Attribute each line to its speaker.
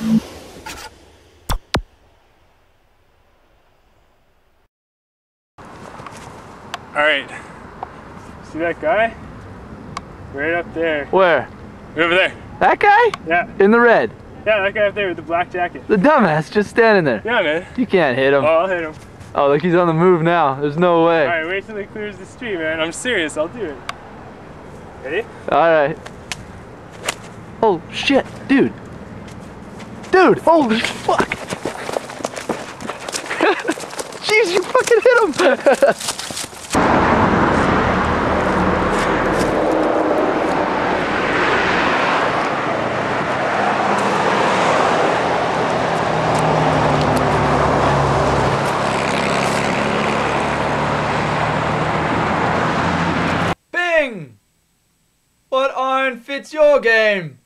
Speaker 1: All right. See that guy? Right up there.
Speaker 2: Where?
Speaker 1: Right over there.
Speaker 2: That guy?
Speaker 1: Yeah.
Speaker 2: In the red.
Speaker 1: Yeah, that guy up there with the black jacket.
Speaker 2: The dumbass just standing there.
Speaker 1: Yeah, man.
Speaker 2: You can't hit him.
Speaker 1: Oh, I'll hit him.
Speaker 2: Oh, look, he's on the move now. There's no way.
Speaker 1: All right, wait till he clears the street, man. I'm serious. I'll do it. Ready?
Speaker 2: All right. Oh, shit. Dude. Dude, holy fuck. Jeez, you fucking hit him. PING! What iron fits your game?